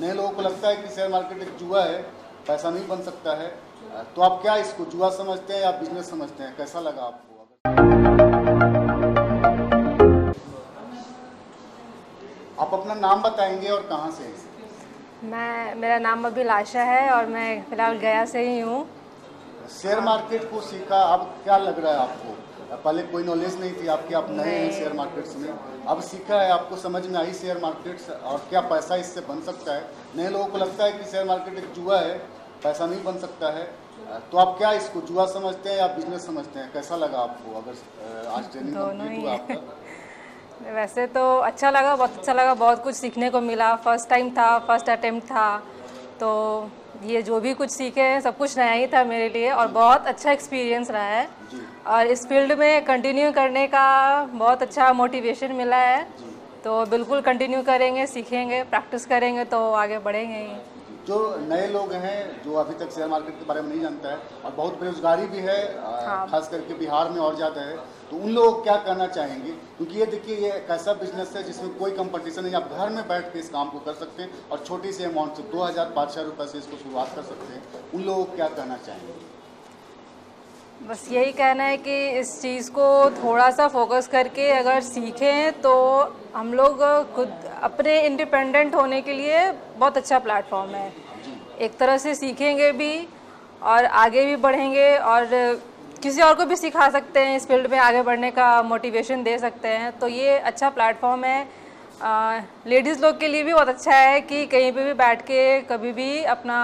नए लोगों को लगता है कि शेयर मार्केट एक जुआ है पैसा नहीं बन सकता है। तो आप क्या इसको जुआ समझते हैं या बिज़नेस समझते हैं? कैसा लगा आपको? आप अपना नाम बताएँगे और कहाँ से मैं मेरा नाम अभी अभिलाषा है और मैं फ़िलहाल गया से ही हूँ। शेयर मार्केट को सीखा अब क्या लग रहा है आपको? पहले कोई नॉलेज नहीं थी आपकी आप नए हैं शेयर मार्केट्स में। अब सीखा है आपको समझ में आई शेयर मार्केट्स और क्या पैसा इससे बन सकता है। नए लोगों को लगता है कि शेयर मार्केट एक जुआ है पैसा नहीं बन सकता है। तो आप क्या इसको जुआ समझते हैं या बिज़नेस समझते हैं? कैसा लगा आपको अगर आज ट्रेनिंग कंप्लीट हुआ आपका? वैसे तो अच्छा लगा बहुत अच्छा लगा बहुत कुछ सीखने को मिला। फ़र्स्ट टाइम था फ़र्स्ट अटेम्प्ट था तो ये जो भी कुछ सीखे हैं सब कुछ नया ही था मेरे लिए और बहुत अच्छा एक्सपीरियंस रहा है। और इस फ़ील्ड में कंटिन्यू करने का बहुत अच्छा मोटिवेशन मिला है। तो बिल्कुल कंटिन्यू करेंगे सीखेंगे प्रैक्टिस करेंगे तो आगे बढ़ेंगे ही। जो नए लोग हैं जो अभी तक शेयर मार्केट के बारे में नहीं जानता है और बहुत बेरोजगारी भी है हाँ। खास करके बिहार में और ज़्यादा है तो उन लोग क्या करना चाहेंगे? क्योंकि ये देखिए ये एक ऐसा बिज़नेस है जिसमें कोई कंपटीशन नहीं आप घर में बैठ के इस काम को कर सकते हैं और छोटी सी अमाउंट से दो हज़ार पाँच हज़ार रुपये से इसको शुरुआत कर सकते हैं। उन लोगों को क्या कहना चाहेंगे? बस यही कहना है कि इस चीज़ को थोड़ा सा फोकस करके अगर सीखें तो हम लोग खुद अपने इंडिपेंडेंट होने के लिए बहुत अच्छा प्लेटफॉर्म है। एक तरह से सीखेंगे भी और आगे भी बढ़ेंगे और किसी और को भी सिखा सकते हैं, इस फ़ील्ड में आगे बढ़ने का मोटिवेशन दे सकते हैं। तो ये अच्छा प्लेटफॉर्म है। लेडीज़ लोग के लिए भी बहुत अच्छा है कि कहीं पे भी बैठ के कभी भी अपना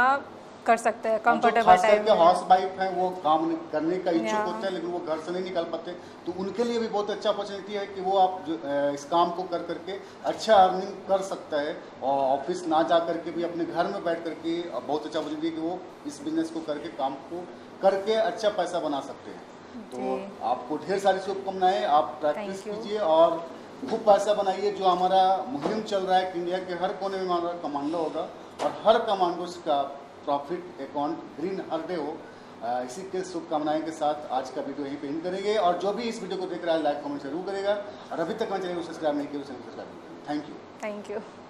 कर सकते हैं कंफर्टेबल टाइम में। हाउस वाइफ हैं वो काम करने का इच्छुक होते हैं लेकिन वो घर से नहीं निकल पाते। तो उनके लिए भी बहुत अच्छा अपॉर्चुनिटी है कि वो आप जो, इस काम को कर करके अच्छा अर्निंग कर सकता है और ऑफ़िस ना जा करके भी अपने घर में बैठ करके बहुत अच्छा अपॉर्चुनिटी है कि वो इस बिज़नेस को करके काम को करके अच्छा पैसा बना सकते हैं। तो आपको ढेर सारी शुभकामनाएँ आप प्रैक्टिस कीजिए और खूब पैसा बनाइए जो हमारा मुहिम चल रहा है कि इंडिया के हर कोने में हमारा कमांडो होगा और हर कमांडो का प्रॉफिट अकाउंट ग्रीन हर हो इसी के शुभकामनाएँ के साथ आज का वीडियो यहीं पे इन करेंगे और जो भी इस वीडियो को देख रहा है लाइक कमेंट ज़रूर करेगा और अभी तक मैं चैनल को सब्सक्राइब नहीं किया subscribe thank you thank you